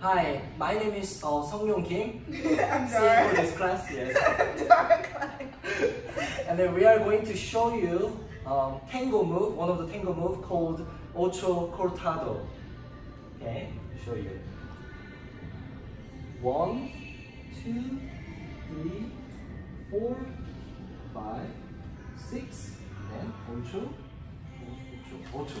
Hi, my name is uh, Seongyong Kim. I'm for Dara. this class, yes. And then we are going to show you um, tango move, one of the tango move called Ocho Cortado. Okay, show you. One, two, three, four, five, six, and ocho, ocho, ocho.